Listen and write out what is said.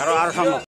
আরও আরও সম্ভব।